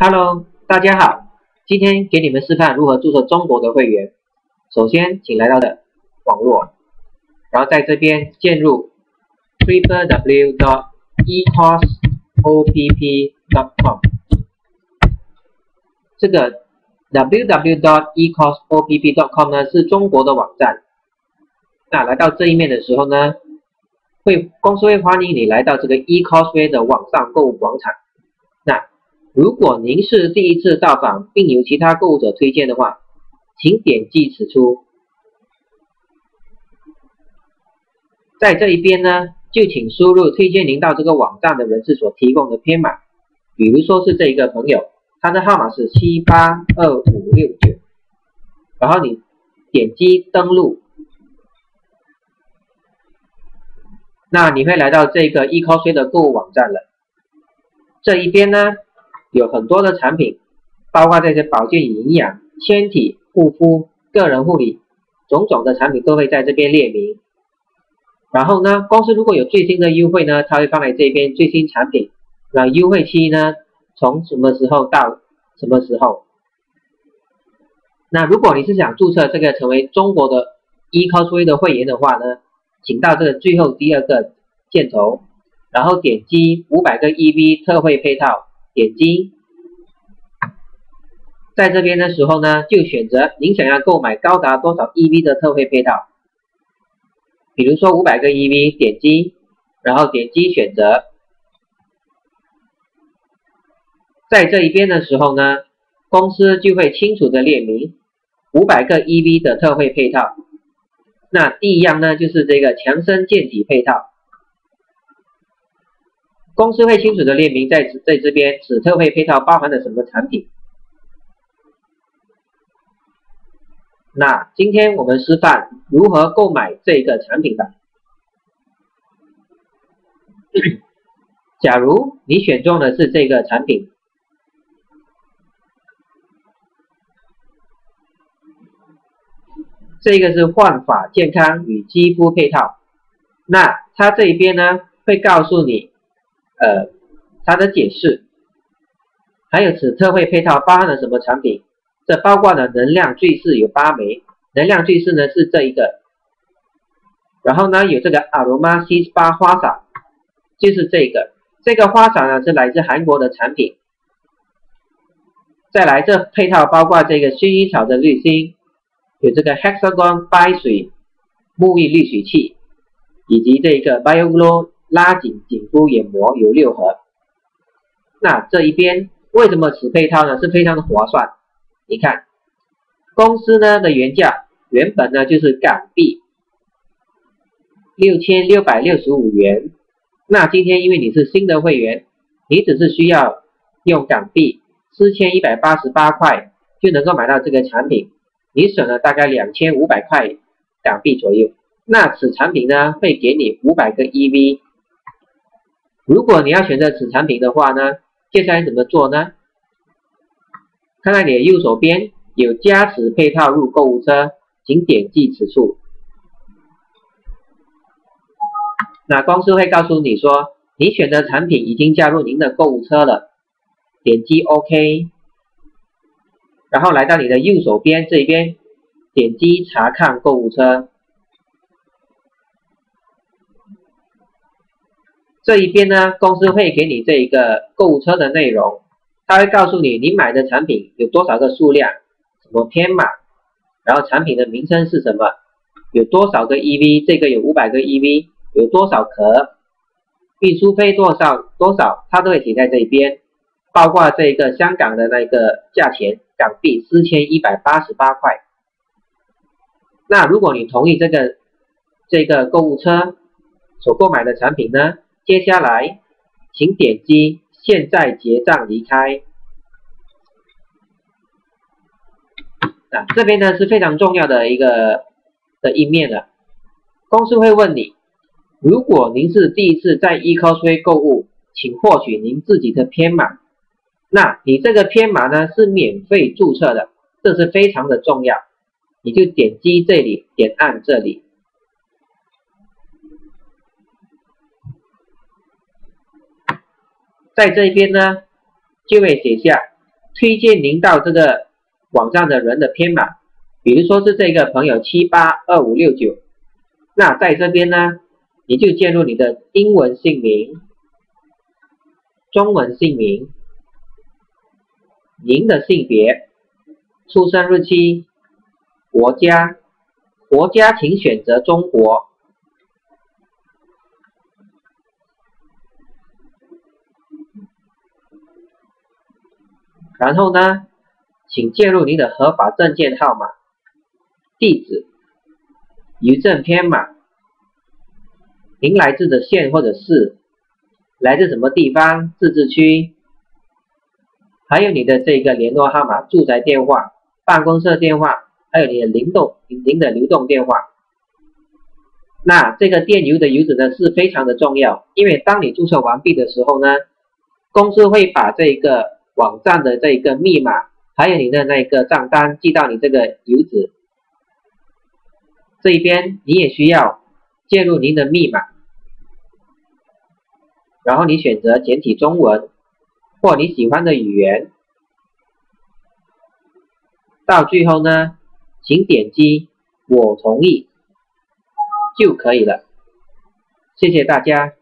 Hello，大家好，今天给你们示范如何注册中国的会员。首先，请来到的网络，然后在这边进入 www.ecosopp.com。这个 www.ecosopp.com 呢是中国的网站。那来到这一面的时候呢，会公司会欢迎你来到这个 eCosway 的网上购物广场。如果您是第一次到访，并有其他购物者推荐的话，请点击此处。在这一边呢，就请输入推荐您到这个网站的人士所提供的编码，比如说是这一个朋友，他的号码是七八二五六九，然后你点击登录，那你会来到这个 eCOS 的购物网站了。这一边呢？有很多的产品，包括这些保健营养、纤体护肤、个人护理，种种的产品都会在这边列明。然后呢，公司如果有最新的优惠呢，它会放在这边最新产品。那优惠期呢，从什么时候到什么时候？那如果你是想注册这个成为中国的 eCOSU 的会员的话呢，请到这个最后第二个箭头，然后点击五百个 EV 特惠配套。点击，在这边的时候呢，就选择您想要购买高达多少 EV 的特惠配套，比如说五百个 EV，点击，然后点击选择，在这一边的时候呢，公司就会清楚的列明五百个 EV 的特惠配套。那第一样呢，就是这个强身健体配套。公司会清楚的列明在在这边此特惠配套包含了什么产品。那今天我们示范如何购买这个产品的。假如你选中的是这个产品，这个是焕发健康与肌肤配套，那它这一边呢会告诉你。呃，它的解释，还有此特惠配套包含了什么产品？这包括了能量坠饰有八枚，能量坠饰呢是这一个，然后呢有这个阿罗玛西巴花洒，就是这个，这个花洒呢是来自韩国的产品。再来这配套包括这个薰衣草的滤芯，有这个 Hexagon 白水沐浴滤水器，以及这个 BioGlow。拉紧紧肤眼膜有六盒，那这一边为什么此配套呢是非常的划算？你看，公司呢的原价原本呢就是港币六千六百六十五元，那今天因为你是新的会员，你只是需要用港币四千一百八十八块就能够买到这个产品，你省了大概两千五百块港币左右。那此产品呢会给你五百个 EV。如果你要选择此产品的话呢，接下来怎么做呢？看看你的右手边有加持配套入购物车，请点击此处。那公司会告诉你说，你选的产品已经加入您的购物车了，点击 OK，然后来到你的右手边这边，点击查看购物车。这一边呢，公司会给你这一个购物车的内容，他会告诉你你买的产品有多少个数量，什么编码，然后产品的名称是什么，有多少个 EV，这个有五百个 EV，有多少壳，运输费多少多少，它都会写在这一边，包括这个香港的那个价钱，港币四千一百八十八块。那如果你同意这个这个购物车所购买的产品呢？接下来，请点击现在结账离开。啊，这边呢是非常重要的一个的一面了。公司会问你，如果您是第一次在 eCosway 购物，请获取您自己的编码。那你这个编码呢是免费注册的，这是非常的重要。你就点击这里，点按这里。在这边呢，就会写下推荐您到这个网站的人的编码，比如说是这个朋友七八二五六九，那在这边呢，你就进入你的英文姓名、中文姓名、您的性别、出生日期、国家，国家请选择中国。然后呢，请介入您的合法证件号码、地址、邮政编码，您来自的县或者市，来自什么地方自治区，还有你的这个联络号码、住宅电话、办公室电话，还有你的流动您的流动电话。那这个电邮的邮址呢是非常的重要，因为当你注册完毕的时候呢，公司会把这个。网站的这一个密码，还有你的那一个账单寄到你这个邮址这一边，你也需要介入您的密码，然后你选择简体中文或你喜欢的语言，到最后呢，请点击我同意就可以了。谢谢大家。